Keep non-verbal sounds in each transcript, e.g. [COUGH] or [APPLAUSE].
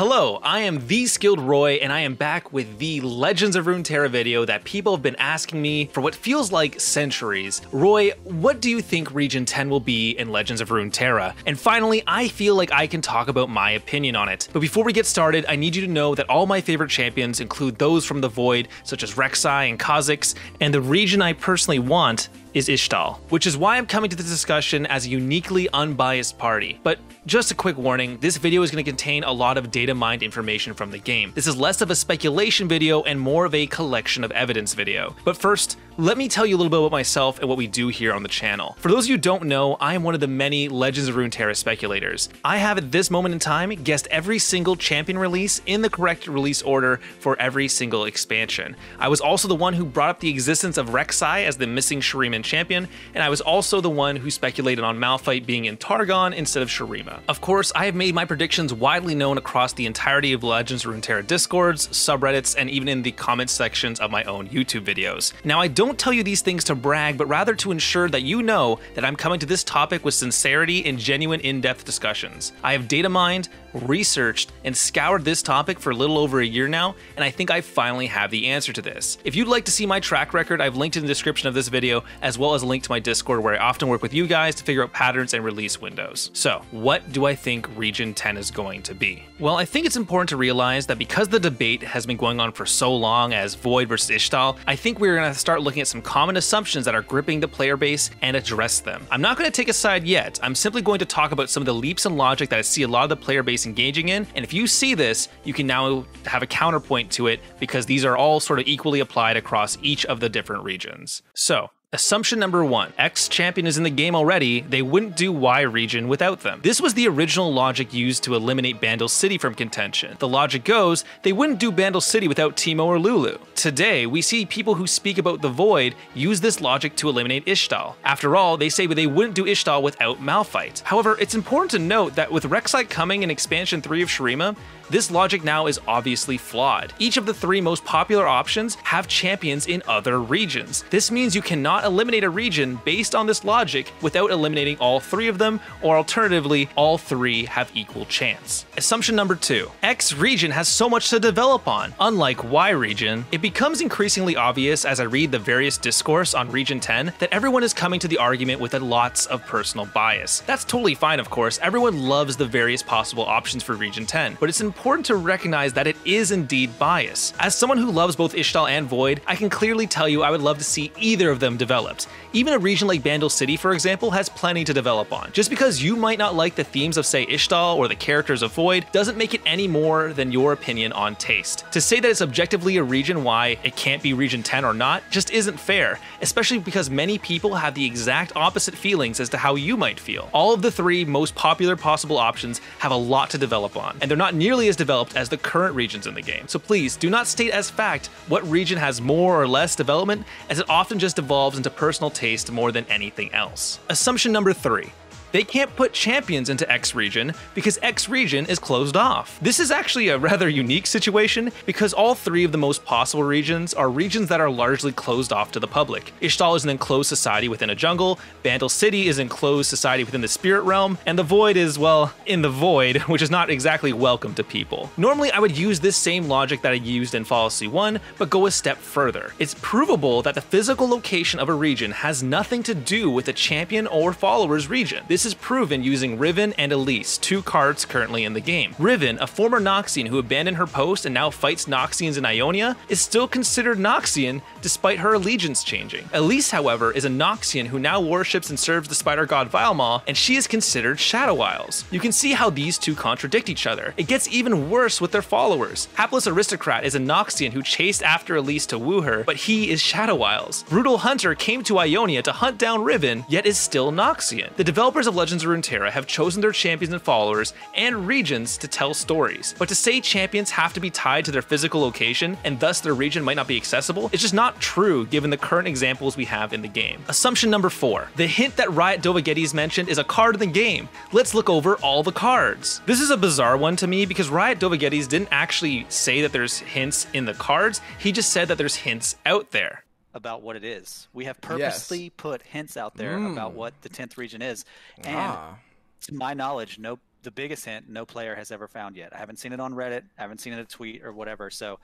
Hello, I am the Skilled Roy, and I am back with the Legends of Runeterra video that people have been asking me for what feels like centuries. Roy, what do you think Region 10 will be in Legends of Runeterra? And finally, I feel like I can talk about my opinion on it. But before we get started, I need you to know that all my favorite champions include those from the Void, such as Rek'Sai and Kha'Zix, and the region I personally want is Ixtal, which is why I'm coming to this discussion as a uniquely unbiased party. But just a quick warning, this video is going to contain a lot of data mined information from the game. This is less of a speculation video and more of a collection of evidence video. But first, let me tell you a little bit about myself and what we do here on the channel. For those of you who don't know, I am one of the many Legends of Runeterra speculators. I have at this moment in time guessed every single champion release in the correct release order for every single expansion. I was also the one who brought up the existence of Rek'Sai as the missing Shuriman champion, and I was also the one who speculated on Malphite being in Targon instead of Shurima. Of course, I have made my predictions widely known across the entirety of Legends Runeterra discords, subreddits, and even in the comment sections of my own YouTube videos. Now, I don't tell you these things to brag, but rather to ensure that you know that I'm coming to this topic with sincerity and genuine in-depth discussions. I have data mined, researched, and scoured this topic for a little over a year now, and I think I finally have the answer to this. If you'd like to see my track record, I've linked in the description of this video, as well as a link to my Discord where I often work with you guys to figure out patterns and release windows. So, what do I think Region 10 is going to be? Well, I think it's important to realize that because the debate has been going on for so long as Void versus Ixtal, I think we're going to start looking at some common assumptions that are gripping the player base and address them. I'm not going to take a side yet, I'm simply going to talk about some of the leaps in logic that I see a lot of the player base engaging in, and if you see this, you can now have a counterpoint to it because these are all sort of equally applied across each of the different regions. So, Assumption number one X champion is in the game already, they wouldn't do Y region without them. This was the original logic used to eliminate Bandle City from contention. The logic goes, they wouldn't do Bandle City without Teemo or Lulu. Today, we see people who speak about the Void use this logic to eliminate Ixtal. After all, they say they wouldn't do Ixtal without Malphite. However, it's important to note that with Rek'Sai coming in Expansion 3 of Shurima, this logic now is obviously flawed. Each of the three most popular options have champions in other regions. This means you cannot eliminate a region based on this logic without eliminating all three of them, or alternatively, all three have equal chance. Assumption number two, X region has so much to develop on. Unlike Y region, it becomes increasingly obvious as I read the various discourse on Region 10 that everyone is coming to the argument with a lots of personal bias. That's totally fine, of course. Everyone loves the various possible options for Region 10, but it's important to recognize that it is indeed bias. As someone who loves both Ixtal and Void, I can clearly tell you I would love to see either of them developed. Even a region like Bandle City, for example, has plenty to develop on. Just because you might not like the themes of, say, Ixtal or the characters of Void doesn't make it any more than your opinion on taste. To say that it's objectively a region why it can't be Region 10 or not just isn't fair, especially because many people have the exact opposite feelings as to how you might feel. All of the three most popular possible options have a lot to develop on, and they're not nearly as developed as the current regions in the game. So please do not state as fact what region has more or less development, as it often just evolves into personal taste more than anything else. Assumption number three they can't put champions into X region because X region is closed off. This is actually a rather unique situation because all three of the most possible regions are regions that are largely closed off to the public. Ixtal is an enclosed society within a jungle, Bandle City is an enclosed society within the spirit realm, and the Void is, well, in the Void, [LAUGHS] which is not exactly welcome to people. Normally, I would use this same logic that I used in Fallacy 1, but go a step further. It's provable that the physical location of a region has nothing to do with a champion or follower's region. This is proven using Riven and Elise, two cards currently in the game. Riven, a former Noxian who abandoned her post and now fights Noxians in Ionia, is still considered Noxian despite her allegiance changing. Elise, however, is a Noxian who now worships and serves the spider god Vilemaw, and she is considered Shadow Isles. You can see how these two contradict each other. It gets even worse with their followers. Hapless Aristocrat is a Noxian who chased after Elise to woo her, but he is Shadow Isles. Brutal Hunter came to Ionia to hunt down Riven, yet is still Noxian. The developers of Legends of Runeterra have chosen their champions and followers and regions to tell stories. But to say champions have to be tied to their physical location and thus their region might not be accessible is just not true given the current examples we have in the game. Assumption number four. The hint that Riot Dovaggetti's mentioned is a card in the game. Let's look over all the cards. This is a bizarre one to me because Riot Dovaggetti's didn't actually say that there's hints in the cards, he just said that there's hints out there about what it is. We have purposely yes. put hints out there mm. about what the 10th region is. And ah. to my knowledge, no the biggest hint no player has ever found yet. I haven't seen it on Reddit, I haven't seen it in a tweet or whatever. So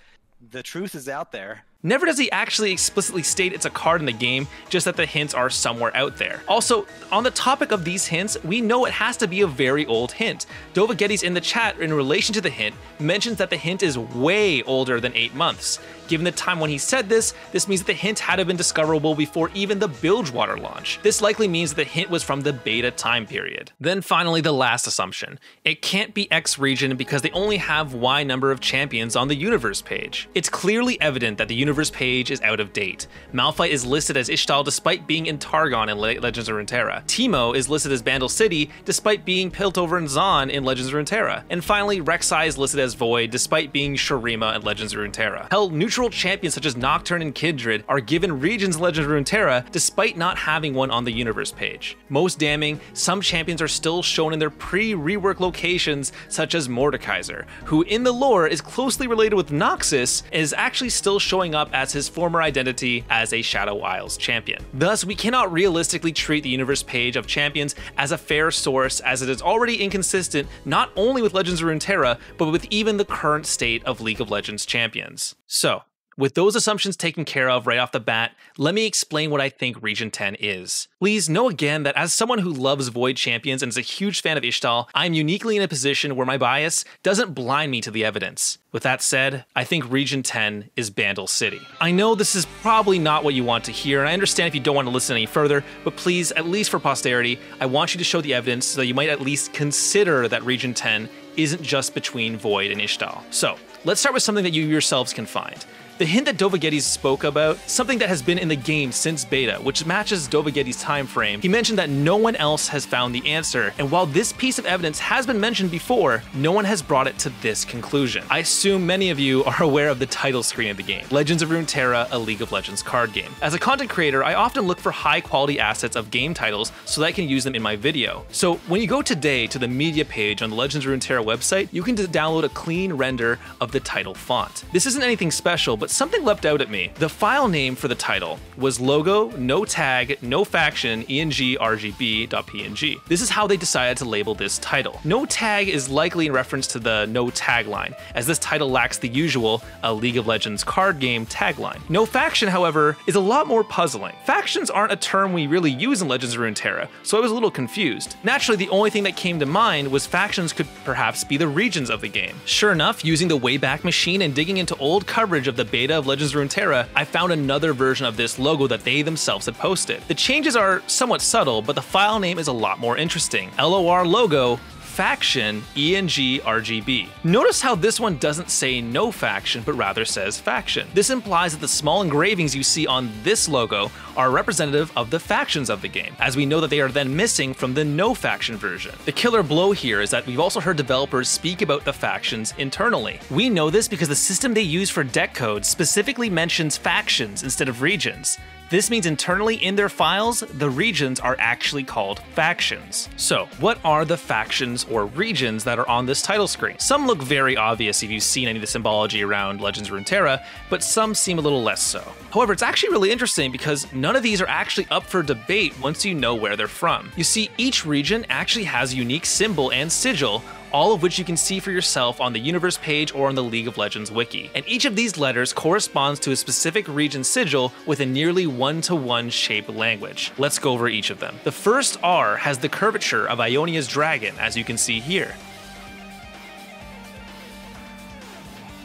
the truth is out there. Never does he actually explicitly state it's a card in the game, just that the hints are somewhere out there. Also, on the topic of these hints, we know it has to be a very old hint. Dovagetes in the chat in relation to the hint mentions that the hint is way older than 8 months. Given the time when he said this, this means that the hint had to have been discoverable before even the Bilgewater launch. This likely means that the hint was from the beta time period. Then finally, the last assumption. It can't be X region because they only have Y number of champions on the universe page. It's clearly evident that the universe page is out of date. Malphite is listed as Ixtal despite being in Targon in Le- Legends of Runeterra. Teemo is listed as Bandle City despite being Piltover and Zaun in Legends of Runeterra. And finally, Rek'Sai is listed as Void despite being Shurima in Legends of Runeterra. Hell, neutral champions such as Nocturne and Kindred are given regions in Legends of Runeterra despite not having one on the universe page. Most damning, some champions are still shown in their pre-rework locations such as Mordekaiser, who in the lore is closely related with Noxus, is actually still showing up as his former identity as a Shadow Isles champion. Thus, we cannot realistically treat the universe page of champions as a fair source as it is already inconsistent not only with Legends of Runeterra, but with even the current state of League of Legends champions. So, with those assumptions taken care of right off the bat, let me explain what I think Region 10 is. Please know again that as someone who loves Void champions and is a huge fan of Ixtal, I'm uniquely in a position where my bias doesn't blind me to the evidence. With that said, I think Region 10 is Bandle City. I know this is probably not what you want to hear, and I understand if you don't want to listen any further, but please, at least for posterity, I want you to show the evidence so that you might at least consider that Region 10 isn't just between Void and Ixtal. So, let's start with something that you yourselves can find. The hint that Dovagetes spoke about, something that has been in the game since beta, which matches Dovagetes' time frame, he mentioned that no one else has found the answer, and while this piece of evidence has been mentioned before, no one has brought it to this conclusion. I assume many of you [LAUGHS] are aware of the title screen of the game, Legends of Runeterra, a League of Legends card game. As a content creator, I often look for high quality assets of game titles so that I can use them in my video. So when you go today to the media page on the Legends of Runeterra website, you can download a clean render of the title font. This isn't anything special, but but something leapt out at me. The file name for the title was logo, no tag, no faction, engrgb.png. This is how they decided to label this title. No tag is likely in reference to the no tagline, as this title lacks the usual a League of Legends card game tagline. No faction, however, is a lot more puzzling. Factions aren't a term we really use in Legends of Runeterra, so I was a little confused. Naturally, the only thing that came to mind was factions could perhaps be the regions of the game. Sure enough, using the Wayback Machine and digging into old coverage of the beta of Legends of Runeterra, I found another version of this logo that they themselves had posted. The changes are somewhat subtle, but the file name is a lot more interesting. LOR logo faction ENG RGB. Notice how this one doesn't say no faction, but rather says faction. This implies that the small engravings you see on this logo are representative of the factions of the game, as we know that they are then missing from the no faction version. The killer blow here is that we've also heard developers speak about the factions internally. We know this because the system they use for deck codes specifically mentions factions instead of regions. This means internally in their files, the regions are actually called factions. So, what are the factions or regions that are on this title screen? Some look very obvious if you've seen any of the symbology around Legends of Runeterra, but some seem a little less so. However, it's actually really interesting because none of these are actually up for debate once you know where they're from. You see, each region actually has a unique symbol and sigil, all of which you can see for yourself on the universe page or on the League of Legends wiki. And each of these letters corresponds to a specific region sigil with a nearly one-to-one shape language. Let's go over each of them. The first R has the curvature of Ionia's dragon, as you can see here.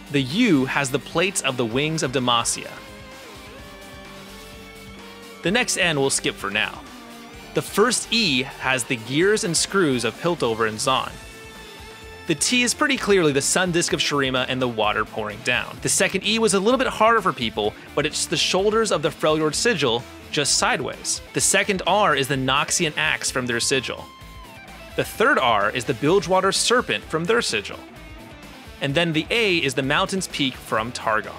The U has the plates of the wings of Demacia. The next N we'll skip for now. The first E has the gears and screws of Piltover and Zaun. The T is pretty clearly the sun disk of Shurima and the water pouring down. The second E was a little bit harder for people, but it's the shoulders of the Freljord sigil, just sideways. The second R is the Noxian axe from their sigil. The third R is the Bilgewater serpent from their sigil. And then the A is the mountain's peak from Targon.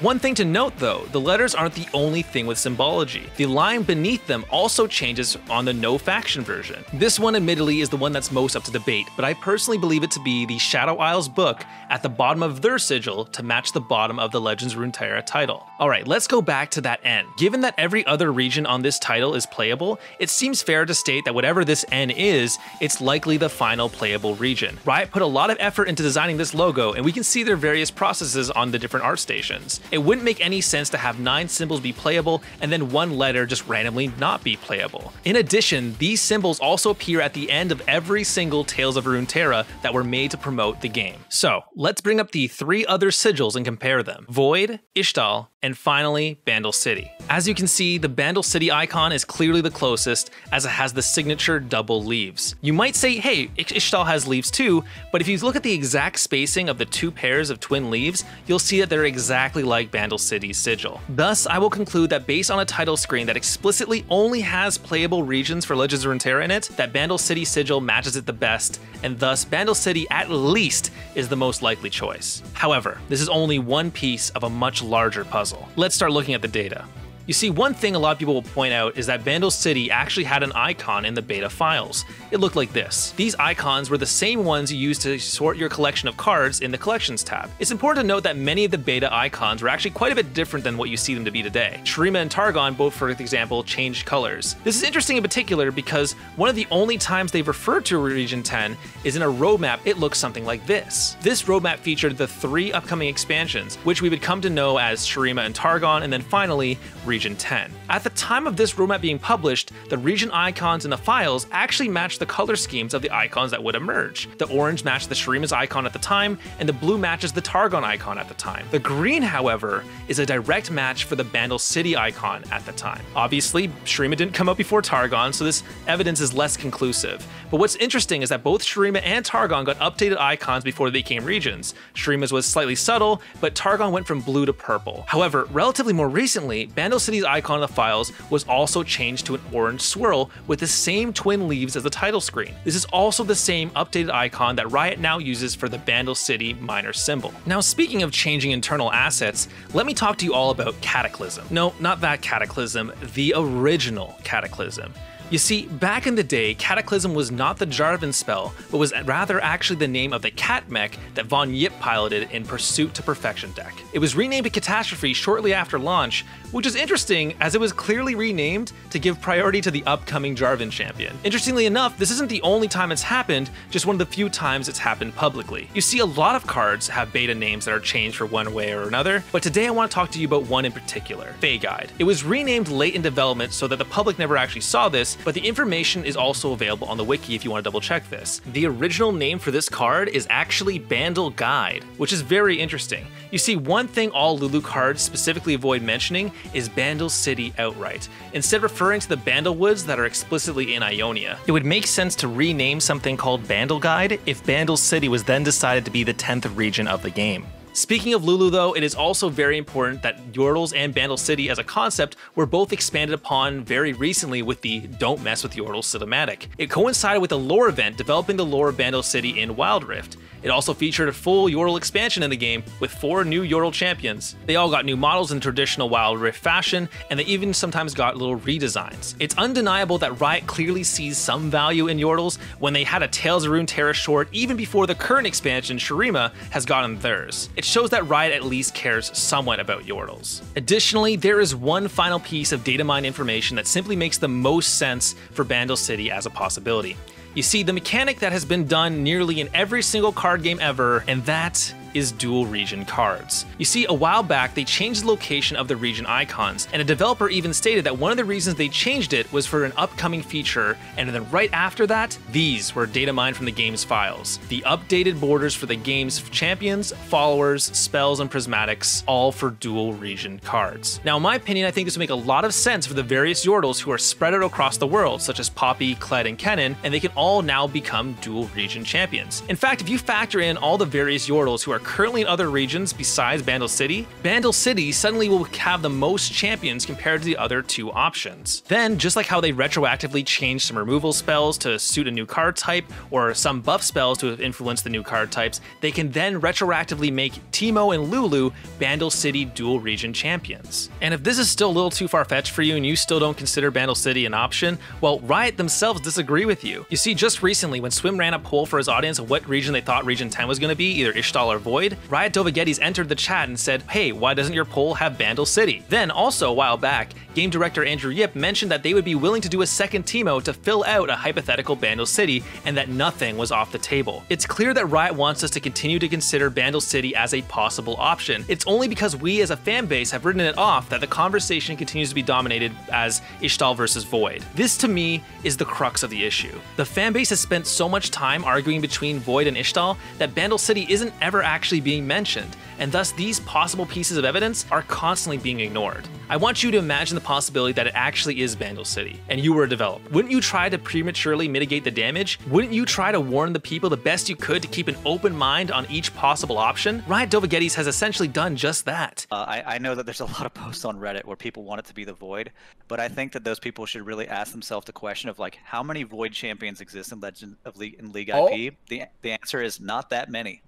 One thing to note though, the letters aren't the only thing with symbology. The line beneath them also changes on the no faction version. This one admittedly is the one that's most up to debate, but I personally believe it to be the Shadow Isles book at the bottom of their sigil to match the bottom of the Legends Runeterra title. Alright, let's go back to that N. Given that every other region on this title is playable, it seems fair to state that whatever this N is, it's likely the final playable region. Riot put a lot of effort into designing this logo, and we can see their various processes on the different art stations. It wouldn't make any sense to have 9 symbols be playable and then one letter just randomly not be playable. In addition, these symbols also appear at the end of every single Tales of Runeterra that were made to promote the game. So, let's bring up the three other sigils and compare them. Void, Ixtal, and finally, Bandle City. As you can see, the Bandle City icon is clearly the closest, as it has the signature double leaves. You might say, hey, Ixtal has leaves too, but if you look at the exact spacing of the two pairs of twin leaves, you'll see that they're exactly like Bandle City's sigil. Thus, I will conclude that based on a title screen that explicitly only has playable regions for Legends of Runeterra in it, that Bandle City sigil matches it the best, and thus Bandle City at least is the most likely choice. However, this is only one piece of a much larger puzzle. Let's start looking at the data. You see, one thing a lot of people will point out is that Bandle City actually had an icon in the beta files. It looked like this. These icons were the same ones you use to sort your collection of cards in the Collections tab. It's important to note that many of the beta icons were actually quite a bit different than what you see them to be today. Shurima and Targon both, for example, changed colors. This is interesting in particular because one of the only times they've referred to Region 10 is in a roadmap it looks something like this. This roadmap featured the three upcoming expansions, which we would come to know as Shurima and Targon, and then finally, Region Region 10. At the time of this roadmap being published, the region icons in the files actually matched the color schemes of the icons that would emerge. The orange matched the Shurima's icon at the time, and the blue matches the Targon icon at the time. The green, however, is a direct match for the Bandle City icon at the time. Obviously, Shurima didn't come out before Targon, so this evidence is less conclusive. But what's interesting is that both Shurima and Targon got updated icons before they became regions. Shurima's was slightly subtle, but Targon went from blue to purple. However, relatively more recently, Bandle City's icon in the files was also changed to an orange swirl with the same twin leaves as the title screen. This is also the same updated icon that Riot now uses for the Bandle City minor symbol. Now speaking of changing internal assets, let me talk to you all about Cataclysm. No, not that Cataclysm, the original Cataclysm. You see, back in the day, Cataclysm was not the Jarvan spell, but was rather actually the name of the cat mech that Von Yipp piloted in Pursuit to Perfection deck. It was renamed to Catastrophe shortly after launch, which is interesting as it was clearly renamed to give priority to the upcoming Jarvan champion. Interestingly enough, this isn't the only time it's happened, just one of the few times it's happened publicly. You see, a lot of cards have beta names that are changed for one way or another, but today I want to talk to you about one in particular, Fae Guide. It was renamed late in development so that the public never actually saw this, but the information is also available on the wiki if you want to double check this. The original name for this card is actually Bandle Guide, which is very interesting. You see, one thing all Lulu cards specifically avoid mentioning is Bandle City outright, instead referring to the Bandle Woods that are explicitly in Ionia. It would make sense to rename something called Bandle Guide if Bandle City was then decided to be the 10th region of the game. Speaking of Lulu though, it is also very important that Yordles and Bandle City as a concept were both expanded upon very recently with the Don't Mess with Yordles cinematic. It coincided with a lore event developing the lore of Bandle City in Wild Rift. It also featured a full Yordle expansion in the game with four new Yordle champions. They all got new models in traditional Wild Rift fashion, and they even sometimes got little redesigns. It's undeniable that Riot clearly sees some value in Yordles when they had a Tales of Runeterra short even before the current expansion, Shurima, has gotten theirs. It shows that Riot at least cares somewhat about Yordles. Additionally, there is one final piece of data mine information that simply makes the most sense for Bandle City as a possibility. You see, the mechanic that has been done nearly in every single card game ever, and that is dual region cards. You see, a while back, they changed the location of the region icons, and a developer even stated that one of the reasons they changed it was for an upcoming feature, and then right after that, these were data mined from the game's files. The updated borders for the game's champions, followers, spells, and prismatics, all for dual region cards. Now, in my opinion, I think this would make a lot of sense for the various Yordles who are spread out across the world, such as Poppy, Kled, and Kennen, and they can all now become dual region champions. In fact, if you factor in all the various Yordles who are currently in other regions besides Bandle City, Bandle City suddenly will have the most champions compared to the other two options. Then, just like how they retroactively changed some removal spells to suit a new card type, or some buff spells to influence the new card types, they can then retroactively make Teemo and Lulu Bandle City dual region champions. And if this is still a little too far-fetched for you and you still don't consider Bandle City an option, well, Riot themselves disagree with you. You see, just recently, when Swim ran a poll for his audience of what region they thought Region 10 was going to be, either Ixtal or Void, Riot Dovagetes entered the chat and said, hey, why doesn't your poll have Bandle City? Then, also a while back, game director Andrew Yip mentioned that they would be willing to do a second Teemo to fill out a hypothetical Bandle City and that nothing was off the table. It's clear that Riot wants us to continue to consider Bandle City as a possible option. It's only because we as a fan base have written it off that the conversation continues to be dominated as Ixtal versus Void. This to me is the crux of the issue. The fan base has spent so much time arguing between Void and Ixtal that Bandle City isn't ever actually being mentioned, and thus these possible pieces of evidence are constantly being ignored. I want you to imagine the possibility that it actually is Bandle City, and you were a developer. Wouldn't you try to prematurely mitigate the damage? Wouldn't you try to warn the people the best you could to keep an open mind on each possible option? Riot Dovagetes has essentially done just that. Uh, I, I know that there's a lot of posts on Reddit where people want it to be the Void, but I think that those people should really ask themselves the question of like, how many Void champions exist in Legend of League in League Oh. IP? The the answer is not that many.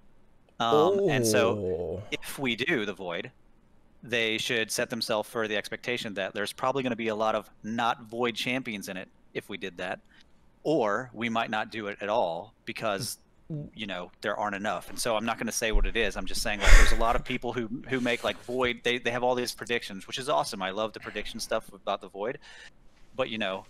Um, And so Oh. if we do the void they should set themselves for the expectation that there's probably going to be a lot of not void champions in it if we did that. Or we might not do it at all because you know there aren't enough. And so i'm not going to say what it is. I'm just saying like there's a lot of people who who make like void they, they have all these predictions which is awesome. I love the prediction stuff about the void. But you know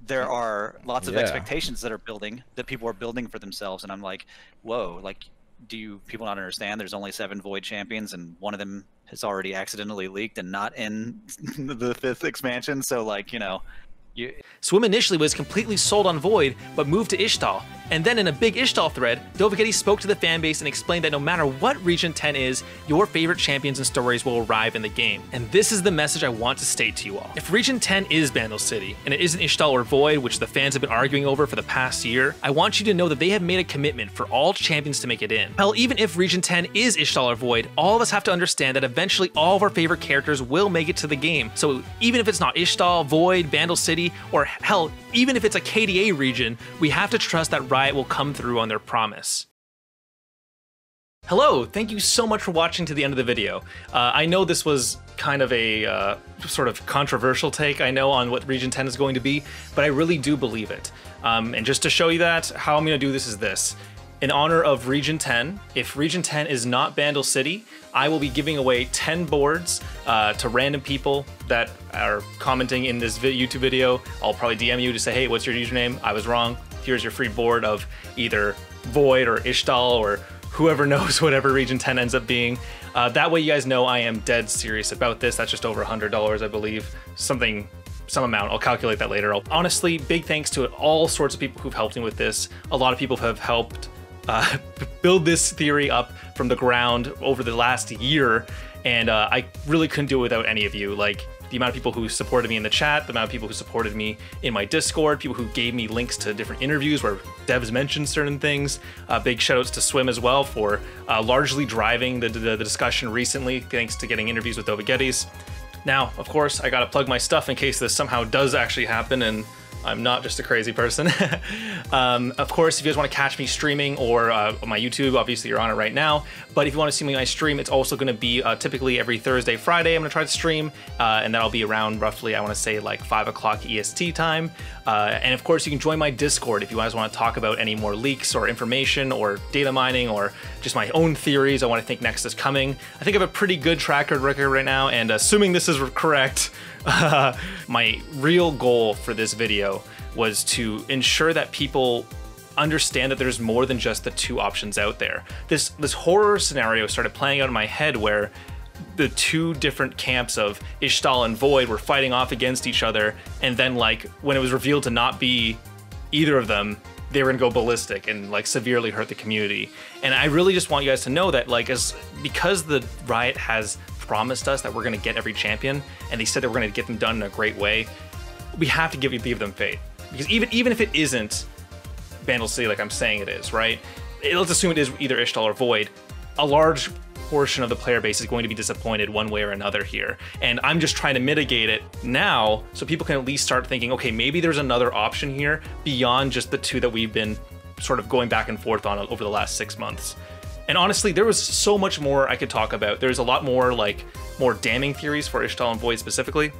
there are lots of Yeah. expectations that are building that people are building for themselves. And i'm like whoa like do you people not understand? There's only seven void champions and one of them has already accidentally leaked and not in [LAUGHS] the fifth expansion. So like you know you Swim initially was completely sold on Void, but moved to Ixtal. And then in a big Ixtal thread, Dovagetti spoke to the fanbase and explained that no matter what Region 10 is, your favorite champions and stories will arrive in the game. And this is the message I want to state to you all. If Region 10 is Bandle City, and it isn't Ixtal or Void, which the fans have been arguing over for the past year, I want you to know that they have made a commitment for all champions to make it in. Hell, even if Region 10 is Ixtal or Void, all of us have to understand that eventually all of our favorite characters will make it to the game. So even if it's not Ixtal, Void, Bandle City, or hell, even if it's a KDA region, we have to trust that Riot will come through on their promise. Hello, thank you so much for watching to the end of the video. Uh, I know this was kind of a uh, sort of controversial take, I know, on what Region 10 is going to be, but I really do believe it. Um, and just to show you that, how I'm going to do this is this. In honor of Region 10, if Region 10 is not Bandle City, I will be giving away 10 boards uh, to random people that are commenting in this YouTube video. I'll probably DM you to say, hey, what's your username? I was wrong. Here's your free board of either Void or Ixtal or whoever [LAUGHS] knows whatever Region 10 ends up being. Uh, that way you guys know I am dead serious about this. That's just over $100, I believe. Something, some amount. I'll calculate that later. I'll, honestly, big thanks to all sorts of people who've helped me with this. A lot of people have helped uh, build this theory up from the ground over the last year, and uh, I really couldn't do it without any of you. Like the amount of people who supported me in the chat, the amount of people who supported me in my Discord, people who gave me links to different interviews where devs mentioned certain things. Uh, big shoutouts to Swim as well for uh, largely driving the, the, the discussion recently, thanks to getting interviews with Dovagetes. Now, of course, I gotta plug my stuff in case this somehow does actually happen and I'm not just a crazy person. [LAUGHS] um, of course, if you guys want to catch me streaming or uh, on my YouTube, obviously you're on it right now. But if you want to see me my stream, it's also going to be uh, typically every Thursday, Friday. I'm going to try to stream, uh, and that'll be around roughly, I want to say like 5 o'clock EST time. Uh, and of course, you can join my Discord if you guys want to talk about any more leaks or information or data mining or just my own theories on what I think next is coming. I think I have a pretty good track record right now, and assuming this is correct, [LAUGHS] my real goal for this video was to ensure that people understand that there's more than just the two options out there. This this horror scenario started playing out in my head where the two different camps of Ixtal and Void were fighting off against each other, and then like when it was revealed to not be either of them, they were gonna go ballistic and like severely hurt the community. And I really just want you guys to know that like as because the Riot has promised us that we're gonna get every champion, and they said that we're gonna get them done in a great way, we have to give give them faith. Because even even if it isn't Bandle City like I'm saying it is, right? Eh, Let's assume it is either Ixtal or Void. A large portion of the player base is going to be disappointed one way or another here. And I'm just trying to mitigate it now so people can at least start thinking, okay, maybe there's another option here beyond just the two that we've been sort of going back and forth on over the last six months. And honestly, there was so much more I could talk about. There's a lot more like more damning theories for Ixtal and Void specifically.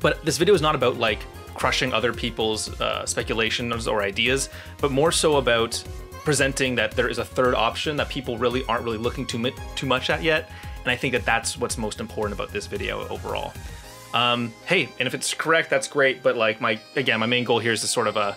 But this video is not about like crushing other people's uh, speculations or ideas, but more so about presenting that there is a third option that people really aren't really looking too, too much at yet. And I think that that's what's most important about this video overall. Um, hey, and if it's correct, that's great. But like my, again, my main goal here is to sort of uh,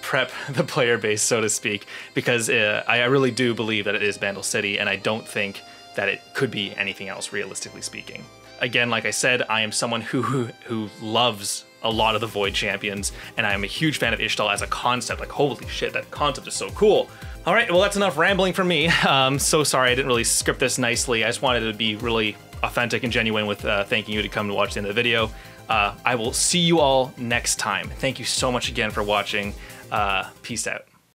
prep [LAUGHS] the player base, so to speak, because uh, I really do believe that it is Bandle City, and I don't think that it could be anything else, realistically speaking. Again, like I said, I am someone who who loves a lot of the Void champions, and I am a huge fan of Ixtal as a concept. Like, holy shit, that concept is so cool. All right, well, that's enough rambling from me. [LAUGHS] Um, so sorry I didn't really script this nicely. I just wanted to be really authentic and genuine with uh, thanking you to come to watch the end of the video. Uh, I will see you all next time. Thank you so much again for watching. Uh, peace out.